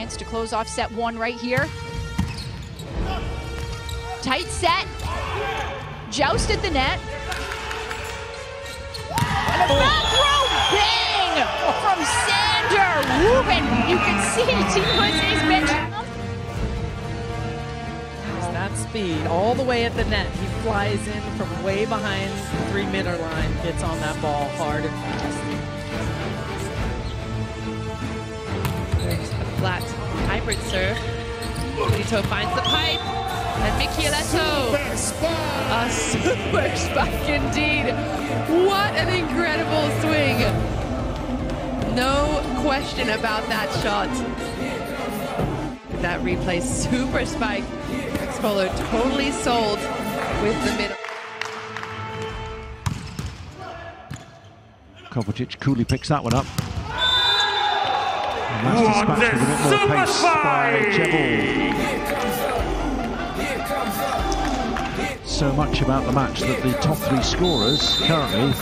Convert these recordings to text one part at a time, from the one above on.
Chance to close off set one right here. Tight set. Joust at the net. And a back row bang from Sander Rubin. You can see puts his bench. That speed all the way at the net. He flies in from way behind the three meter line, gets on that ball hard and fast. Flat hybrid serve. Lito finds the pipe. And Michieletto. A super spike indeed. What an incredible swing. No question about that shot. That replay, super spike. Polo totally sold with the middle. Kovacic coolly picks that one up. And that's dispatched with a bit more pace by Jebel. So much about the match that the top three scorers currently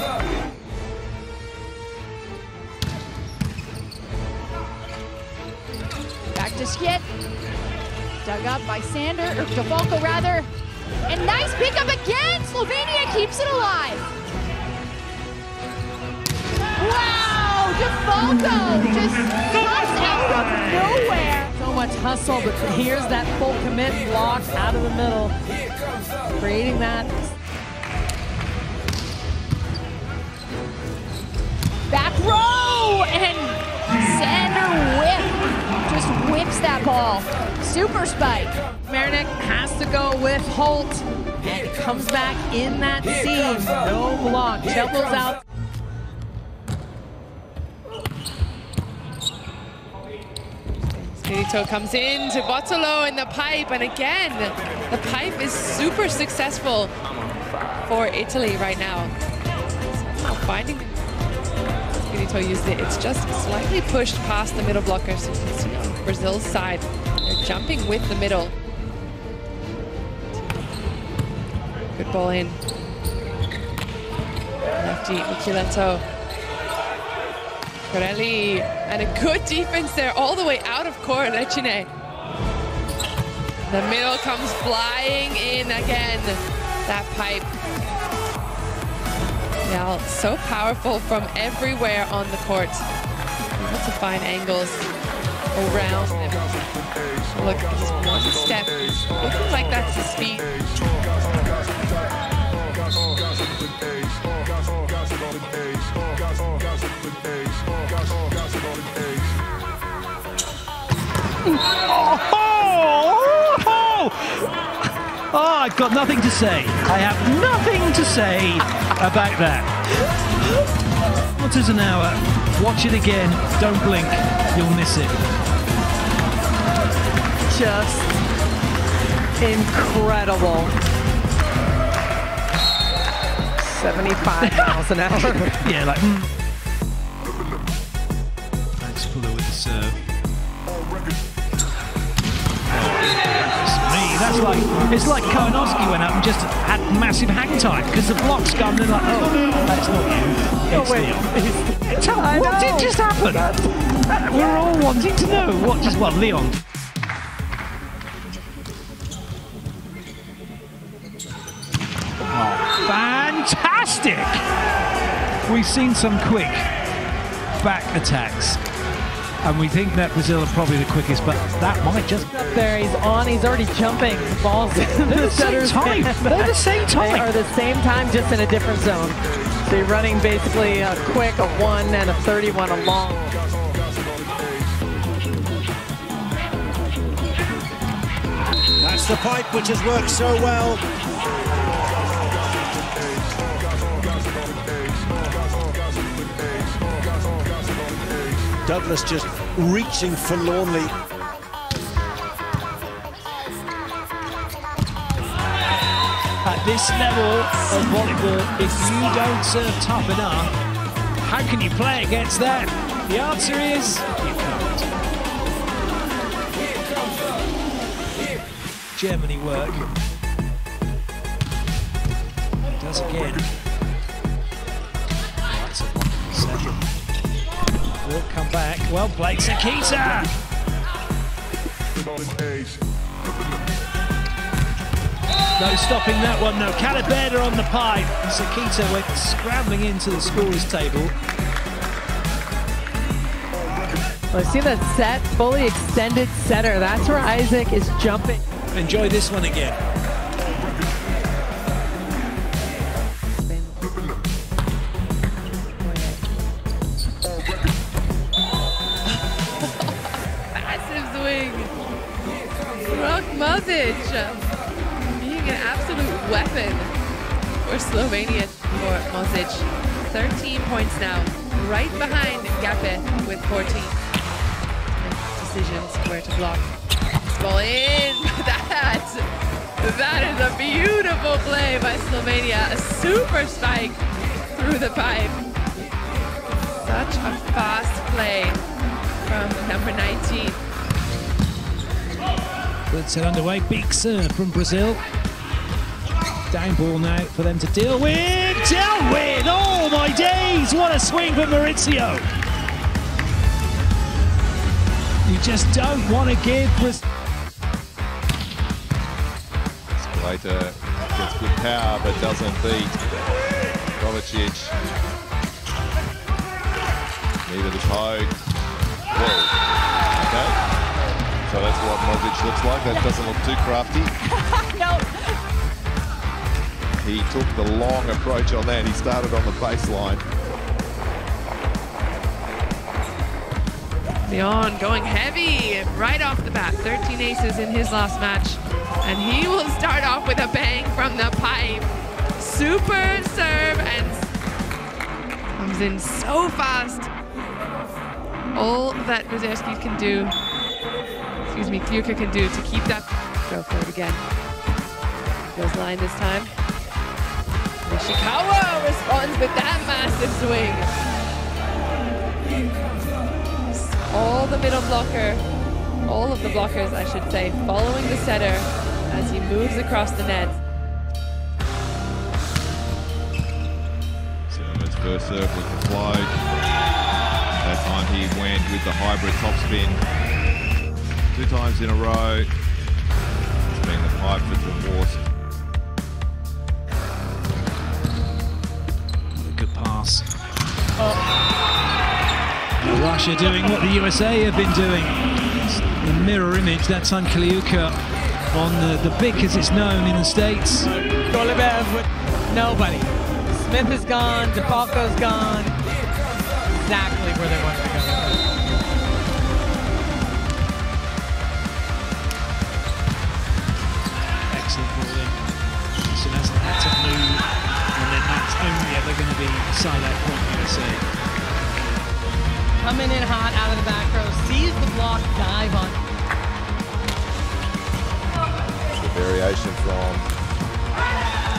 Back to Skit. Dug up by Sander, or DeFalco rather. And nice pickup again! Slovenia keeps it alive. Wow! DeFalco just comes out of nowhere. So much hustle, but here's that full commit block out of the middle. Creating that. Back row! And Sander whip. Just whips that ball. Super spike. Marinik has to go with Holt. And comes back in that seam. No block. Chevel's out. Spirito comes in to Bottolo in the pipe, and again, the pipe is super successful for Italy right now. Finding Spirito used it. It's just slightly pushed past the middle blocker, so You can see on Brazil's side, they're jumping with the middle. Good ball in. Lefty Michieletto. Corelli, and a good defense there all the way out of court, Recine. The middle comes flying in again, that pipe. Yeah, so powerful from everywhere on the court. Able to find angles around him. Look, just one step, looking like that's his speed. Oh, oh, oh, I've got nothing to say. I have nothing to say about that. Quarters an hour. Watch it again. Don't blink. You'll miss it. Just incredible. 75 miles an hour. Yeah, like. Mm. That's like it's like Kowanowski went up and just had massive hang time because the blocks come and they're like, oh, that's not you. It's Leon. Tell- I what did just happen? We're all wanting to know what just well, Leon. Oh, fantastic! We've seen some quick back attacks. And we think that Brazil are probably the quickest, but that might just there, he's on, he's already jumping. The ball's in They're the the same time. They're the same They time. are the same time, just in a different zone. So you're running basically a quick, a one, and a 31 along. That's the pipe which has worked so well. Douglas just reaching forlornly. At this level of volleyball, if you don't serve tough enough, how can you play against that? The answer is you can't. Germany work. Does again. Will come back. Well played, Sakita. No stopping that one, no. Calabeda on the pipe. Sakita went scrambling into the scorer's table. Well, see that set, fully extended setter. That's where Isaac is jumping. Enjoy this one again. Massive swing. Rok Mozic being an absolute weapon for Slovenia for Mozic. 13 points now, right behind Gape with 14. Decisions where to block. Ball in. That, that is a beautiful play by Slovenia. A super spike through the pipe. Such a fast play from number 19. Good set underway. Big serve from Brazil. Down ball now for them to deal with. Dealt with! Oh my days! What a swing from Maurizio! You just don't want to give Brazil. Later gets good power but doesn't beat Kovacic. Neither does Hogue. Whoa. Okay. So that's what Mozic looks like. That doesn't look too crafty. no. He took the long approach on that. He started on the baseline. Leon going heavy right off the bat. 13 aces in his last match. And he will start off with a bang from the pipe. Super serve and comes in so fast. All that Grzewski can do, excuse me, Kliuka can do to keep that. Go for it again. Goes line this time. Nishikawa responds with that massive swing. all the middle blocker, all of the blockers, I should say, following the setter as he moves across the net. Zimmerman's serve was the. That time he went with the hybrid topspin. Two times in a row. It's been the pipe that's divorced. A good pass. Oh. Now Russia doing what the USA have been doing. It's the mirror image, that's time Kliuka on the, the BIC as it's known in the States. Golubev with nobody. Smith is gone, DeFalco's gone. Exactly where they wanted to go. Going to be side point USA. Coming in hot out of the back row, sees the block, dive on. The variation from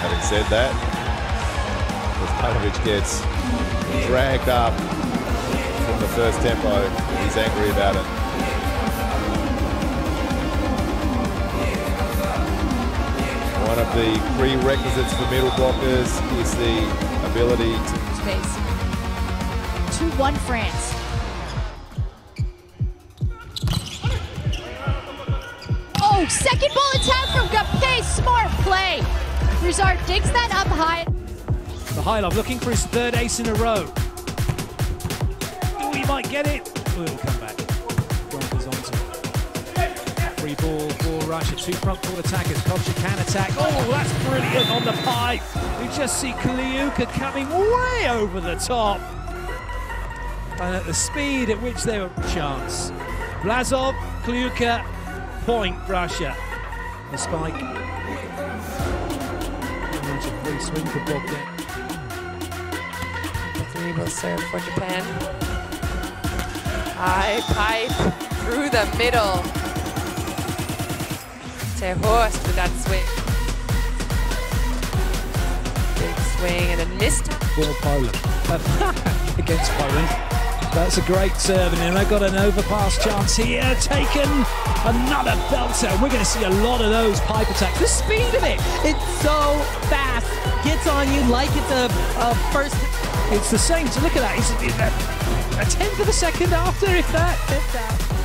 having said that, Kostanovic gets dragged up from the first tempo. He's angry about it. One of the prerequisites for middle blockers is the ability to Space. 2-1 France. Oh, second ball attack from Gape. Smart play. Rizard digs that up high. The high love looking for his third ace in a row. Oh, he might get it. Oh, Free ball for Russia. Two front court attackers. Kovca can attack. Oh, that's brilliant on the pipe. You just see Kliuka coming way over the top. And at the speed at which they were chance. Vlasov, Kliuka, point Russia. The spike. Much a free swing for Bogdan. Three will serve for Japan. High pipe through the middle. Ter Horst with that swing. Big swing and a missed for Poland. Against Poland. That's a great serve, and they've got an overpass chance here. Taken another belter. We're going to see a lot of those pipe attacks. The speed of it, it's so fast. Gets on you like it's a, a first. It's the same. So look at that. It's a, uh, a tenth of a second after, if that. If that.